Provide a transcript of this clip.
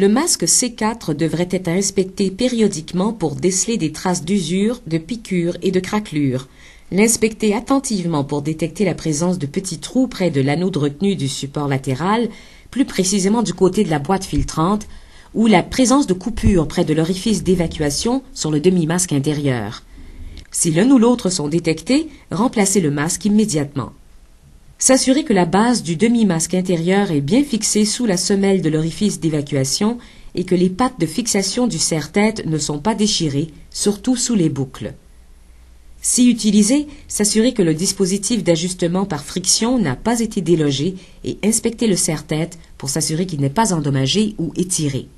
Le masque C4 devrait être inspecté périodiquement pour déceler des traces d'usure, de piqûres et de craquelures. L'inspecter attentivement pour détecter la présence de petits trous près de l'anneau de retenue du support latéral, plus précisément du côté de la boîte filtrante, ou la présence de coupures près de l'orifice d'évacuation sur le demi-masque intérieur. Si l'un ou l'autre sont détectés, remplacez le masque immédiatement. S'assurer que la base du demi-masque intérieur est bien fixée sous la semelle de l'orifice d'évacuation et que les pattes de fixation du serre-tête ne sont pas déchirées, surtout sous les boucles. Si utilisé, s'assurer que le dispositif d'ajustement par friction n'a pas été délogé et inspecter le serre-tête pour s'assurer qu'il n'est pas endommagé ou étiré.